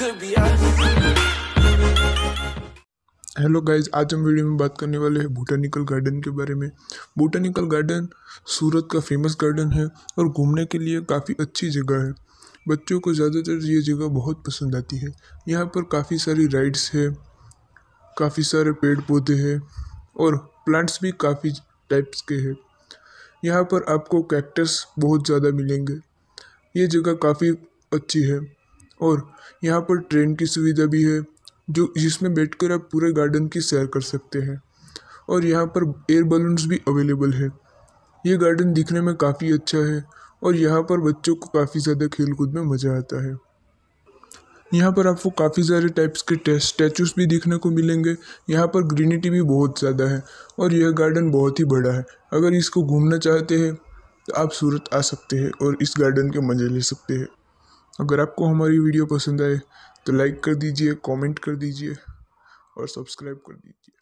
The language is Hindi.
हेलो गाइज़ आज हम वीडियो में बात करने वाले हैं बोटानिकल गार्डन के बारे में। बोटानिकल गार्डन सूरत का फ़ेमस गार्डन है और घूमने के लिए काफ़ी अच्छी जगह है। बच्चों को ज़्यादातर ये जगह बहुत पसंद आती है। यहाँ पर काफ़ी सारी राइड्स है, काफ़ी सारे पेड़ पौधे हैं और प्लांट्स भी काफ़ी टाइप्स के हैं। यहाँ पर आपको कैक्टस बहुत ज़्यादा मिलेंगे। ये जगह काफ़ी अच्छी है। और यहाँ पर ट्रेन की सुविधा भी है, जो जिसमें बैठकर आप पूरे गार्डन की सैर कर सकते हैं। और यहाँ पर एयर बलून्स भी अवेलेबल है। ये गार्डन दिखने में काफ़ी अच्छा है और यहाँ पर बच्चों को काफ़ी ज़्यादा खेल कूद में मज़ा आता है। यहाँ पर आपको काफ़ी सारे टाइप्स के स्टैचूस भी देखने को मिलेंगे। यहाँ पर ग्रीनिटी भी बहुत ज़्यादा है और यह गार्डन बहुत ही बड़ा है। अगर इसको घूमना चाहते हैं तो आप सूरत आ सकते हैं और इस गार्डन के मज़े ले सकते हैं। अगर आपको हमारी वीडियो पसंद आए तो लाइक कर दीजिए, कमेंट कर दीजिए और सब्सक्राइब कर दीजिए।